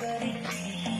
करती